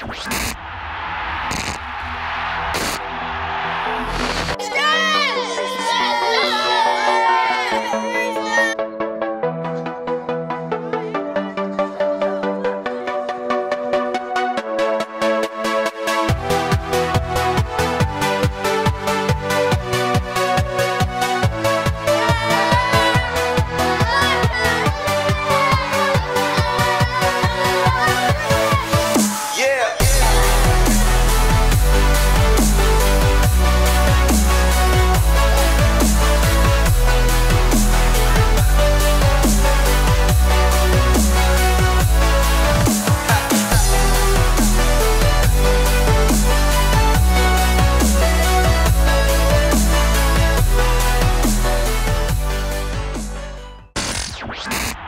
Thank you. first.